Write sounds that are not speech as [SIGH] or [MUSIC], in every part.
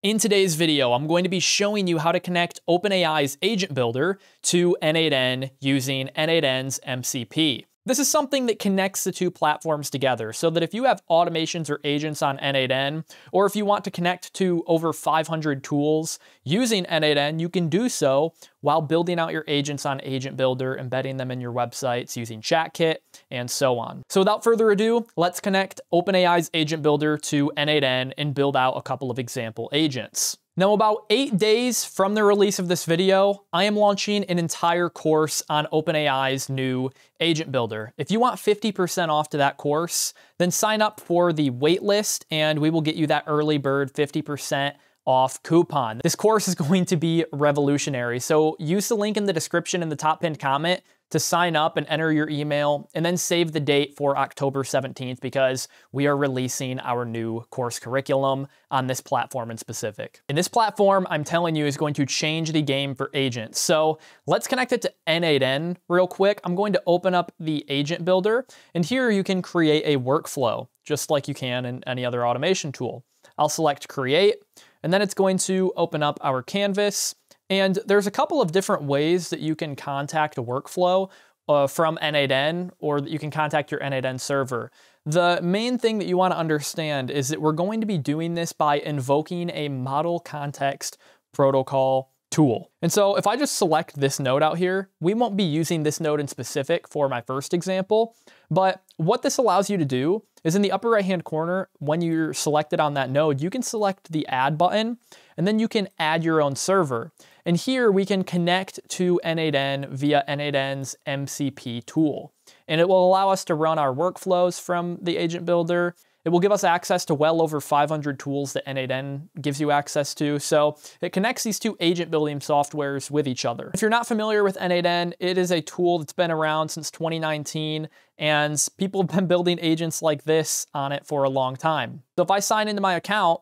In today's video, I'm going to be showing you how to connect OpenAI's Agent Builder to N8N using N8N's MCP. This is something that connects the two platforms together so that if you have automations or agents on N8N, or if you want to connect to over 500 tools using N8N, you can do so while building out your agents on Agent Builder, embedding them in your websites using ChatKit, and so on. So without further ado, let's connect OpenAI's Agent Builder to N8N and build out a couple of example agents. Now, about eight days from the release of this video, I am launching an entire course on OpenAI's new Agent Builder. If you want 50% off to that course, then sign up for the waitlist and we will get you that early bird 50% off coupon. This course is [LAUGHS] going to be revolutionary. So use the link in the description in the top pinned comment to sign up and enter your email and then save the date for October 17th because we are releasing our new course curriculum on this platform in specific. And this platform, I'm telling you, is going to change the game for agents. So let's connect it to N8N real quick. I'm going to open up the agent builder and here you can create a workflow just like you can in any other automation tool. I'll select create and then it's going to open up our canvas and there's a couple of different ways that you can contact a workflow uh, from N8N or that you can contact your N8N server. The main thing that you want to understand is that we're going to be doing this by invoking a model context protocol tool. And so if I just select this node out here, we won't be using this node in specific for my first example, but what this allows you to do is in the upper right hand corner, when you're selected on that node, you can select the add button and then you can add your own server. And here we can connect to N8N via N8N's MCP tool. And it will allow us to run our workflows from the agent builder. It will give us access to well over 500 tools that N8N gives you access to. So it connects these two agent building softwares with each other. If you're not familiar with N8N, it is a tool that's been around since 2019 and people have been building agents like this on it for a long time. So if I sign into my account,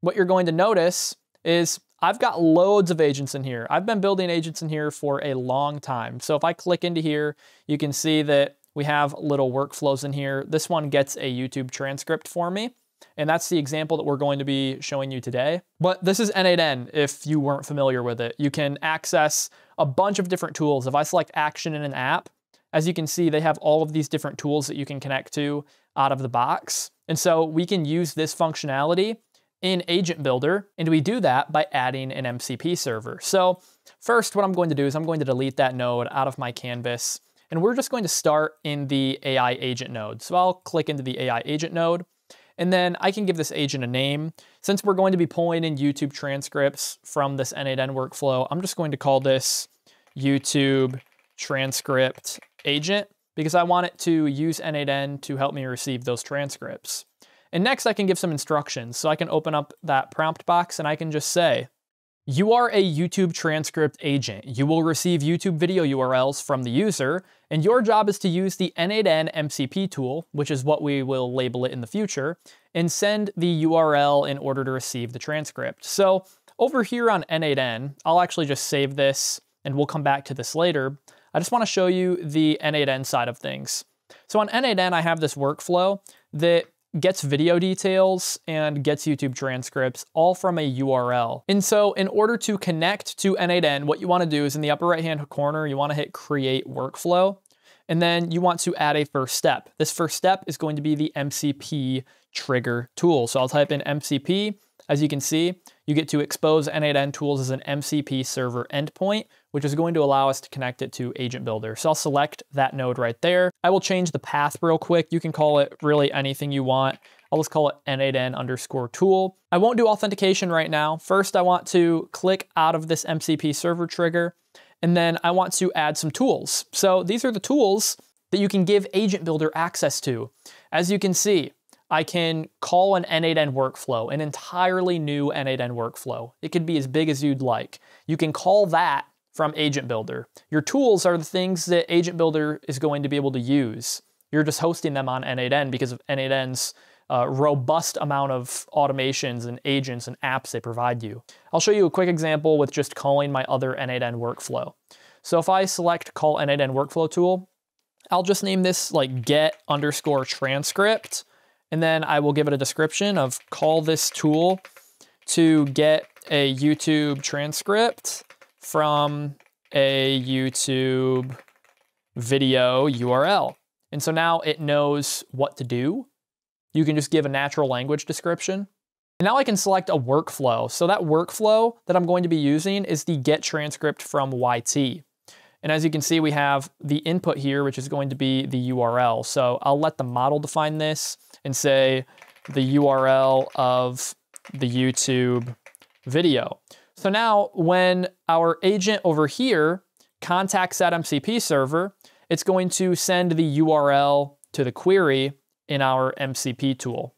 what you're going to notice is I've got loads of agents in here. I've been building agents in here for a long time. So if I click into here, you can see that we have little workflows in here. This one gets a YouTube transcript for me. And that's the example that we're going to be showing you today. But this is N8N if you weren't familiar with it. You can access a bunch of different tools. If I select action in an app, as you can see, they have all of these different tools that you can connect to out of the box. And so we can use this functionality in Agent Builder, and we do that by adding an MCP server. So first, what I'm going to do is I'm going to delete that node out of my canvas, and we're just going to start in the AI agent node. So I'll click into the AI agent node, and then I can give this agent a name. Since we're going to be pulling in YouTube transcripts from this N8N workflow, I'm just going to call this YouTube transcript agent because I want it to use N8N to help me receive those transcripts. And next I can give some instructions. So I can open up that prompt box and I can just say, you are a YouTube transcript agent. You will receive YouTube video URLs from the user, and your job is to use the N8N MCP tool, which is what we will label it in the future, and send the URL in order to receive the transcript. So over here on N8N, I'll actually just save this, and we'll come back to this later. I just want to show you the N8N side of things. So on N8N, I have this workflow that gets video details and gets YouTube transcripts all from a URL. And so in order to connect to N8N, what you wanna do is in the upper right-hand corner, you wanna hit create workflow, and then you want to add a first step. This first step is going to be the MCP trigger tool. So I'll type in MCP. As you can see, you get to expose N8N tools as an MCP server endpoint, which is going to allow us to connect it to Agent Builder. So I'll select that node right there. I will change the path real quick. You can call it really anything you want. I'll just call it N8N underscore tool. I won't do authentication right now. First, I want to click out of this MCP server trigger, and then I want to add some tools. So these are the tools that you can give Agent Builder access to. As you can see, I can call an N8N workflow, an entirely new N8N workflow. It could be as big as you'd like. You can call that from Agent Builder. Your tools are the things that Agent Builder is going to be able to use. You're just hosting them on N8N because of N8N's uh, robust amount of automations and agents and apps they provide you. I'll show you a quick example with just calling my other N8N workflow. So if I select call N8N workflow tool, I'll just name this like get underscore transcript, and then I will give it a description of call this tool to get a YouTube transcript from a YouTube video URL. And so now it knows what to do. You can just give a natural language description. And now I can select a workflow. So that workflow that I'm going to be using is the get transcript from YT. And as you can see, we have the input here, which is going to be the URL. So I'll let the model define this and say the URL of the YouTube video. So now when our agent over here contacts that MCP server, it's going to send the URL to the query in our MCP tool.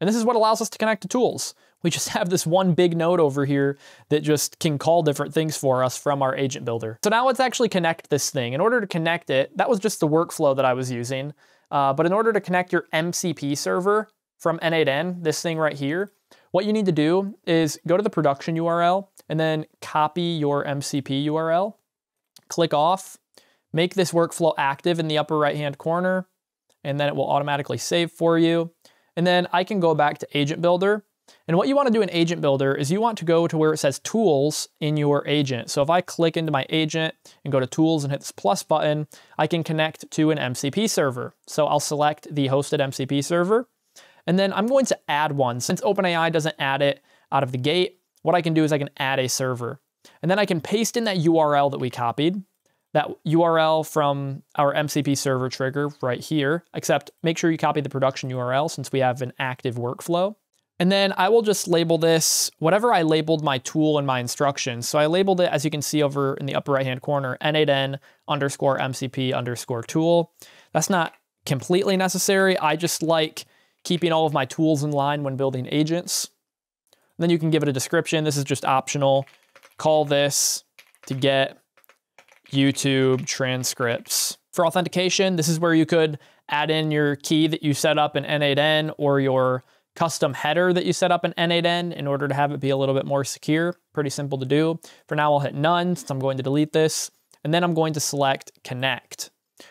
And this is what allows us to connect to tools. We just have this one big node over here that just can call different things for us from our agent builder. So now let's actually connect this thing. In order to connect it, that was just the workflow that I was using. Uh, but in order to connect your MCP server from N8N, this thing right here, what you need to do is go to the production URL and then copy your MCP URL, click off, make this workflow active in the upper right-hand corner, and then it will automatically save for you. And then I can go back to Agent Builder. And what you want to do in Agent Builder is you want to go to where it says Tools in your agent. So if I click into my agent and go to Tools and hit this plus button, I can connect to an MCP server. So I'll select the hosted MCP server. And then I'm going to add one. Since OpenAI doesn't add it out of the gate, what I can do is I can add a server. And then I can paste in that URL that we copied, that URL from our MCP server trigger right here, except make sure you copy the production URL since we have an active workflow. And then I will just label this whatever I labeled my tool and my instructions. So I labeled it, as you can see over in the upper right-hand corner, N8N underscore MCP underscore tool. That's not completely necessary. I just like keeping all of my tools in line when building agents. And then you can give it a description. This is just optional. Call this to get YouTube transcripts. For authentication, this is where you could add in your key that you set up in N8N or your custom header that you set up in N8N in order to have it be a little bit more secure. Pretty simple to do. For now, I'll hit none since I'm going to delete this. And then I'm going to select connect.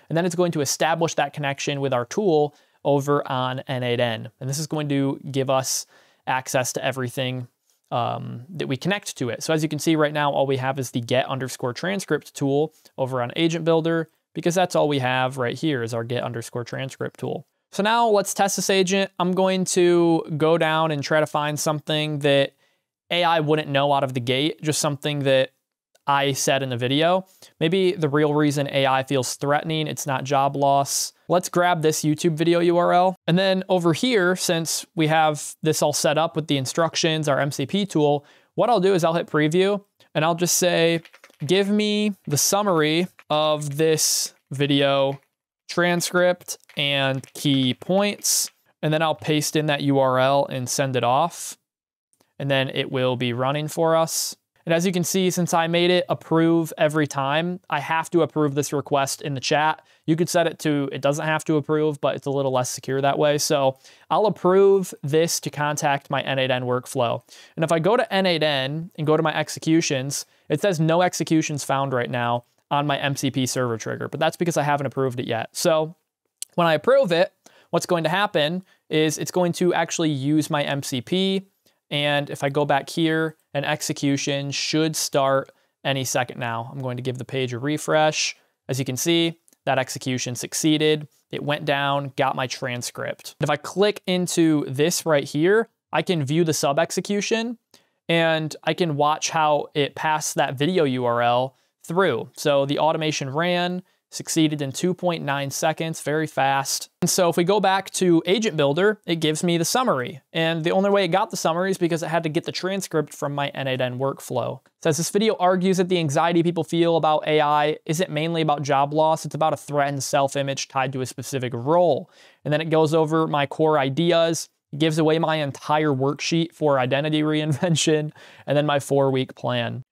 And then it's going to establish that connection with our tool over on N8N. And this is going to give us access to everything um, that we connect to it. So as you can see right now, all we have is the get underscore transcript tool over on Agent Builder because that's all we have right here is our get underscore transcript tool. So now let's test this agent. I'm going to go down and try to find something that AI wouldn't know out of the gate, just something that I said in the video. Maybe the real reason AI feels threatening, it's not job loss. Let's grab this YouTube video URL. And then over here, since we have this all set up with the instructions, our MCP tool, what I'll do is I'll hit preview and I'll just say, give me the summary of this video transcript and key points. And then I'll paste in that URL and send it off. And then it will be running for us. And as you can see, since I made it approve every time, I have to approve this request in the chat. You could set it to, it doesn't have to approve, but it's a little less secure that way. So I'll approve this to contact my N8N workflow. And if I go to N8N and go to my executions, it says no executions found right now on my MCP server trigger, but that's because I haven't approved it yet. So when I approve it, what's going to happen is it's going to actually use my MCP and if I go back here, an execution should start any second now. I'm going to give the page a refresh. As you can see, that execution succeeded. It went down, got my transcript. If I click into this right here, I can view the sub execution and I can watch how it passed that video URL through. So the automation ran, succeeded in 2.9 seconds, very fast. And so if we go back to Agent Builder, it gives me the summary. And the only way it got the summary is because it had to get the transcript from my N8N workflow. It says this video argues that the anxiety people feel about AI isn't mainly about job loss, it's about a threatened self-image tied to a specific role. And then it goes over my core ideas, gives away my entire worksheet for identity [LAUGHS] reinvention, and then my four-week plan.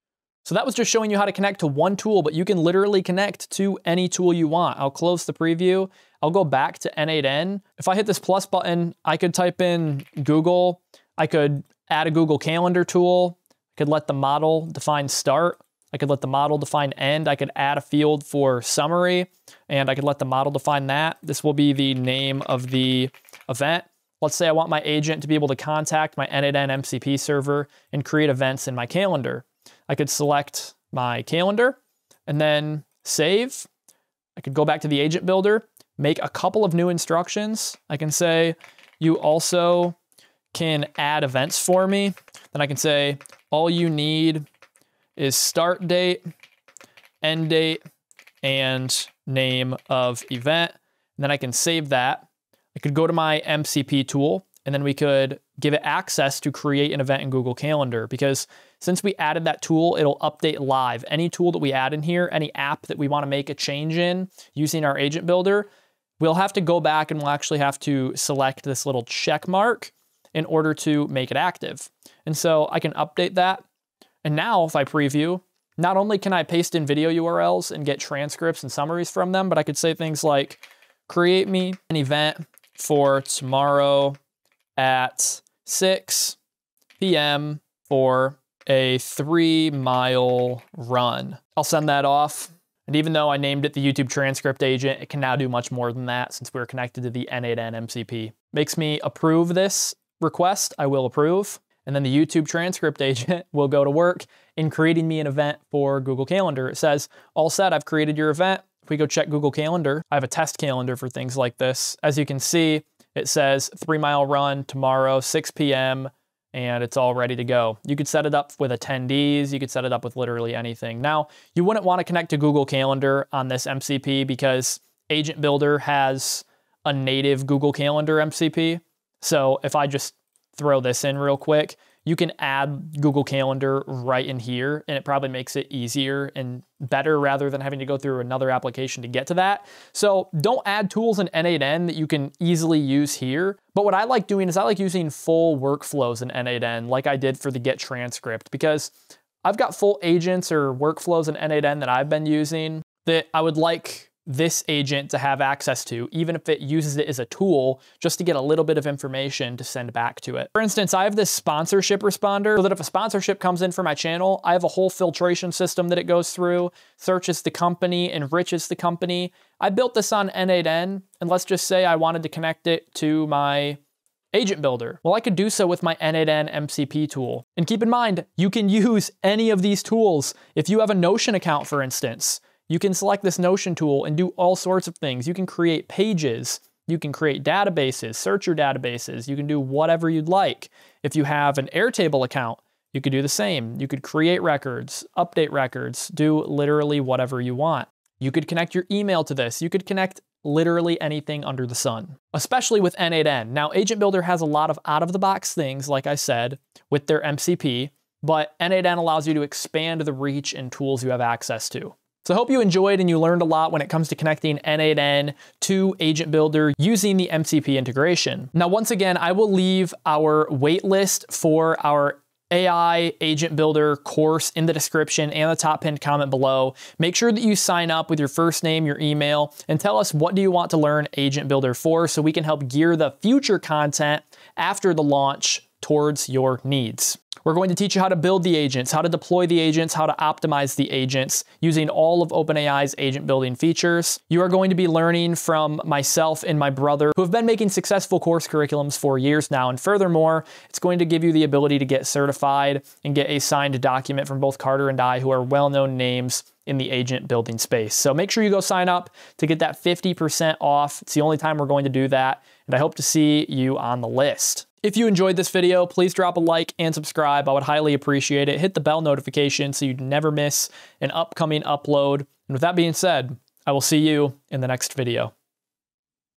So that was just showing you how to connect to one tool, but you can literally connect to any tool you want. I'll close the preview. I'll go back to N8N. If I hit this plus button, I could type in Google. I could add a Google Calendar tool. I could let the model define start. I could let the model define end. I could add a field for summary, and I could let the model define that. This will be the name of the event. Let's say I want my agent to be able to contact my N8N MCP server and create events in my calendar. I could select my calendar and then save. I could go back to the agent builder, make a couple of new instructions. I can say, you also can add events for me. Then I can say, all you need is start date, end date, and name of event. And then I can save that. I could go to my MCP tool and then we could give it access to create an event in Google Calendar because since we added that tool, it'll update live. Any tool that we add in here, any app that we want to make a change in using our agent builder, we'll have to go back and we'll actually have to select this little check mark in order to make it active. And so I can update that. And now if I preview, not only can I paste in video URLs and get transcripts and summaries from them, but I could say things like, create me an event for tomorrow at 6 p.m. for a three mile run. I'll send that off. And even though I named it the YouTube transcript agent, it can now do much more than that since we're connected to the N8N MCP. Makes me approve this request, I will approve. And then the YouTube transcript [LAUGHS] agent will go to work in creating me an event for Google Calendar. It says, all set, I've created your event. If we go check Google Calendar, I have a test calendar for things like this. As you can see, it says three mile run tomorrow, 6 p.m., and it's all ready to go. You could set it up with attendees, you could set it up with literally anything. Now, you wouldn't want to connect to Google Calendar on this MCP because Agent Builder has a native Google Calendar MCP. So if I just throw this in real quick, you can add Google Calendar right in here, and it probably makes it easier and better rather than having to go through another application to get to that. So don't add tools in N8N that you can easily use here. But what I like doing is I like using full workflows in N8N like I did for the get transcript because I've got full agents or workflows in N8N that I've been using that I would like this agent to have access to, even if it uses it as a tool, just to get a little bit of information to send back to it. For instance, I have this sponsorship responder so that if a sponsorship comes in for my channel, I have a whole filtration system that it goes through, searches the company, enriches the company. I built this on N8N, and let's just say I wanted to connect it to my Agent Builder. Well, I could do so with my N8N MCP tool. And keep in mind, you can [LAUGHS] use any of these tools. If you have a Notion account, for instance, you can select this Notion tool and do all sorts of things. You can create pages, you can create databases, search your databases, you can do whatever you'd like. If you have an Airtable account, you could do the same. You could create records, update records, do literally whatever you want. You could connect your email to this. You could connect literally anything under the sun, especially with N8N. Now, Agent Builder has a lot of out of the box things, like I said, with their MCP, but N8N allows you to expand the reach and tools you have access to. So I hope you enjoyed and you learned a lot when it comes to connecting N8N to Agent Builder using the MCP integration. Now, once again, I will leave our waitlist for our AI Agent Builder course in the description and the top pinned comment below. Make sure that you sign up with your first name, your email, and tell us what do you want to learn Agent Builder for so we can help gear the future content after the launch towards your needs. We're going to teach you how to build the agents, how to deploy the agents, how to optimize the agents using all of OpenAI's agent building features. You are going to be learning from myself and my brother who have been making successful course curriculums for years now. And furthermore, it's going to give you the ability to get certified and get a signed document from both Carter and I, who are well-known names in the agent building space. So make sure you go sign up to get that 50% off. It's the only time we're going to do that. And I hope to see you on the list. If you enjoyed this video, please drop a like and subscribe. I would highly appreciate it. Hit the bell notification so you never miss an upcoming upload. And with that being said, I will see you in the next video.